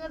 में